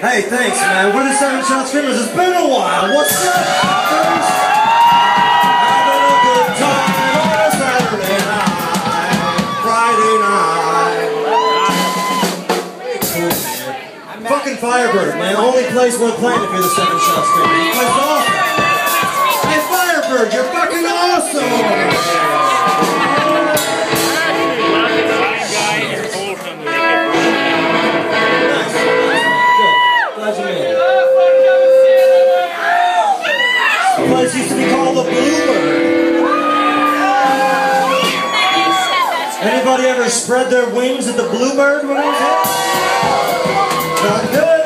Hey, thanks, man. We're the Seven Shots Screamers. It's been a while. What's up, fuckers? Having a good time on a Saturday night, Friday night. Fucking Firebird, man. Only place worth playing if you're the Seven Shots. This place awesome. Hey, Firebird, you're fucking awesome. used to be called the bluebird. Anybody ever spread their wings at the bluebird when I was here? Not good.